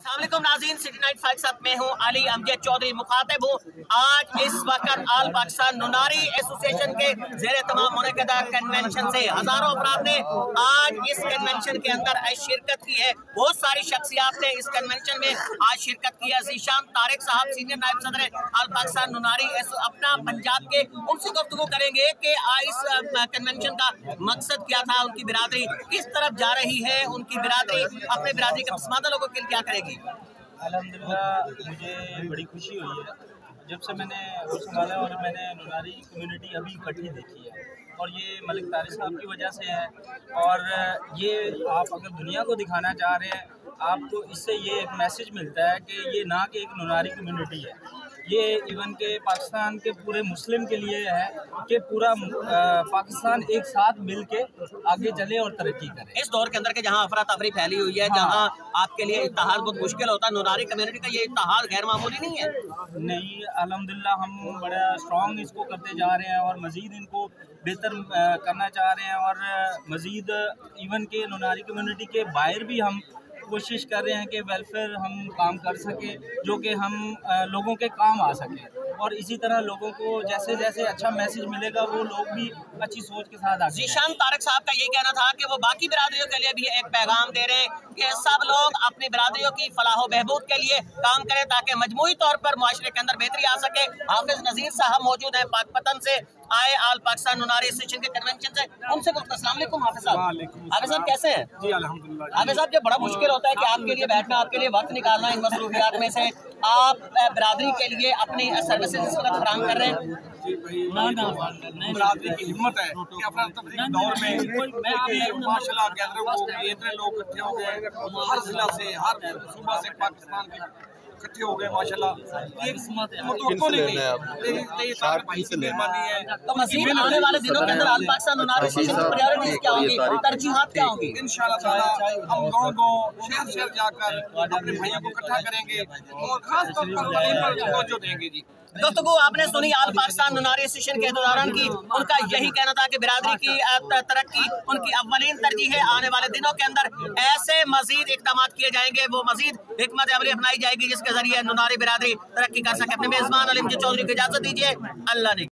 नाजीन, city night five साथ में हूँ अली अमजद चौधरी मुखातिब हूँ। आज इस वक्त आल पाकिस्तान नुनारी एसोसिएशन के जेर तमाम मुनदा कन्वेंशन से हज़ारों अफराद ने आज इस कन्वेंशन के अंदर शिरकत की है। बहुत सारी शख्सियात ने इस कन्वेंशन में आज शिरकत की है। जीशान तारिक साहब, सीनियर नायब सदर आल पाकिस्तान नुनारी अपना पंजाब के उनसे गुफ्तु करेंगे कि इस कन्वेंशन का मकसद क्या था, उनकी बिरादरी किस तरफ़ जा रही है, उनकी बिरादरी, अपने बिरादरी के पसमानदा लोगों के लिए क्या करेगी? अलहमदिल्ला मुझे बड़ी खुशी हुई है। जब से मैंने वो संभाला और मैंने नुनारी कम्युनिटी अभी इकट्ठी देखी है, और ये मलिक तारी साहब की वजह से है, और ये आप अगर दुनिया को दिखाना चाह रहे हैं, आपको इससे ये एक मैसेज मिलता है कि ये ना कि एक नुनारी कम्युनिटी है। ये इवन के पाकिस्तान के पूरे मुस्लिम के लिए है कि पूरा पाकिस्तान एक साथ मिल के आगे चले और तरक्की करे इस दौर के अंदर के जहाँ अफरा तफरी फैली हुई है हाँ। जहाँ आपके लिए इतिहाद बहुत मुश्किल होता है नुरारी कम्युनिटी का ये इतिहाद गैर मामूली नहीं है नहीं अलहमदिल्ला हम बड़ा स्ट्रॉन्ग इसको करते जा रहे हैं और मज़ीद इनको बेहतर करना चाह रहे हैं और मज़ीद इवन के नुनारी कम्युनिटी के बाहर भी हम कोशिश कर रहे हैं कि वेलफेयर हम काम कर सकें, जो कि हम लोगों के काम आ सकें। और इसी तरह लोगों को जैसे जैसे अच्छा मैसेज मिलेगा वो लोग भी अच्छी सोच के साथ आगे जीशान तारक साहब का ये कहना था कि वो बाकी बिरादरियों के लिए भी एक पैगाम दे रहे हैं कि सब लोग अपनी बिरादरियों की फलाह बहबूद के लिए काम करें ताकि मजमू तौर पर माशरे के अंदर बेहतरी आ सके। हाफिज नजीर साहब मौजूद हैं पाकपतन से आए आल पाकिस्तान नुनारी एसोसिएशन के कन्वेंशन से। उनसे अस्सलाम हाफिज साहब। हाफिज साहब कैसे हैं? जी अल्हम्दुलिल्लाह। हाफिज साहब ये बड़ा मुश्किल होता है कि आपके लिए बैठना आपके लिए वक्त निकालना इन मसरूफियात में से आप बरादरी के लिए अपनी सर्विसेज़ इस वक्त फराम कर रहे हैं। बरादरी की हिम्मत है कि अपना दौर में माशाल्लाह गैदरिंग इतने लोग इकट्ठे हो गए हर जिला से हर सूबा से पाकिस्तान के इकट्ठे हो गए माशाल्लाह। तो आने वाले दिनों के अंदर आल पाकिस्तान प्रायोरिटीज क्या होंगी? तरजीहात क्या होंगी? हम गाँव गाँव शहर शहर जाकर अपने भाइयों को इकट्ठा करेंगे और खास तौर पर देंगे जी। दोस्तों आपने सुनी आल पाकिस्तान नुनारी एसोसिएशन के दौरान की। उनका यही कहना था कि बिरादरी की तरक्की, उनकी अवलिन तरजीह है आने वाले दिनों के अंदर ऐसे मजीद इकदाम किए जाएँगे, वो मजीद हमत अमली अपनाई जाएगी, जिसके ज़रिए नुनारी बिरादरी तरक्की कर सके। अपने मेजबान अलीम चौधरी को इजाज़त दीजिए। अल्लाह ने